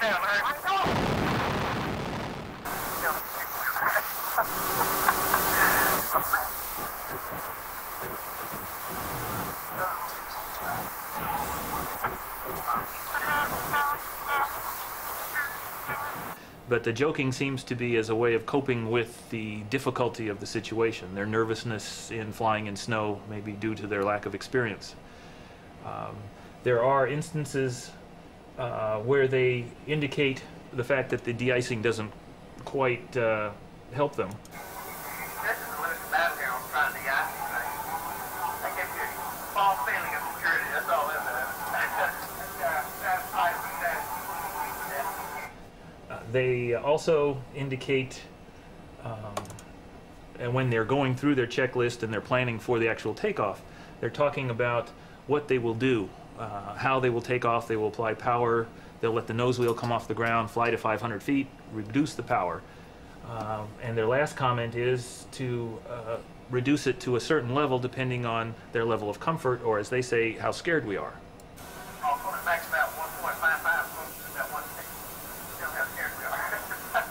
But the joking seems to be as a way of coping with the difficulty of the situation. Their nervousness in flying in snow may be due to their lack of experience. Um, there are instances uh, where they indicate the fact that the de-icing doesn't quite uh, help them. This is a loose battle here on trying to ice thing. That gives you a false feeling of security. That's all it is. Yeah, that's tight with that. Uh, they also indicate, um, and when they're going through their checklist and they're planning for the actual takeoff, they're talking about what they will do, uh, how they will take off. They will apply power. They'll let the nose wheel come off the ground, fly to 500 feet, reduce the power. Um, and their last comment is to uh, reduce it to a certain level depending on their level of comfort, or as they say, how scared we are. I'll put it back about 1.55 close to that 160. Still how scared we are.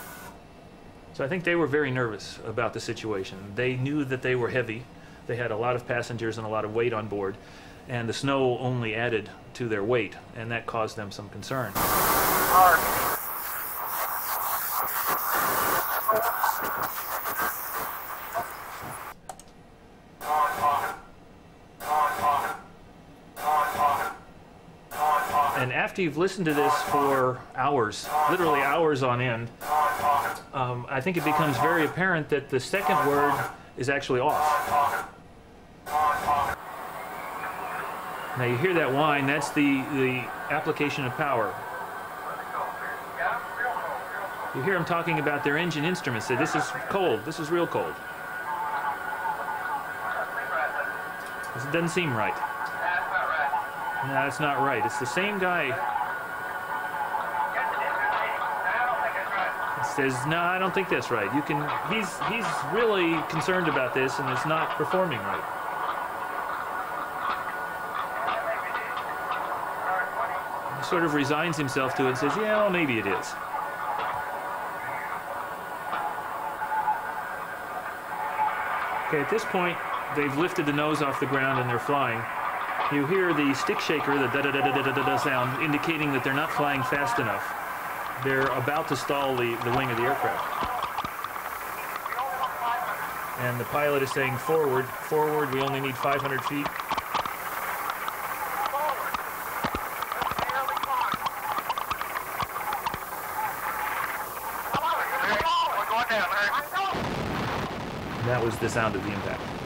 So I think they were very nervous about the situation. They knew that they were heavy. They had a lot of passengers and a lot of weight on board, and the snow only added to their weight, and that caused them some concern. And after you've listened to this for hours, literally hours on end, um, I think it becomes very apparent that the second word is actually off. Now you hear that whine, that's the, the application of power. You hear them talking about their engine instruments, say this is cold, this is real cold. This doesn't seem right. No, that's not right. It's the same guy it's says, "No, I don't think that's right. You can." He's he's really concerned about this and is not performing right. Sort of resigns himself to it and says, "Yeah, well, maybe it is." Okay, at this point, they've lifted the nose off the ground and they're flying. You hear the stick shaker, the da da da da da da da sound, indicating that they're not flying fast enough. They're about to stall the, the wing of the aircraft. And the pilot is saying, forward, forward, we only need 500 feet. Down. And that was the sound of the impact.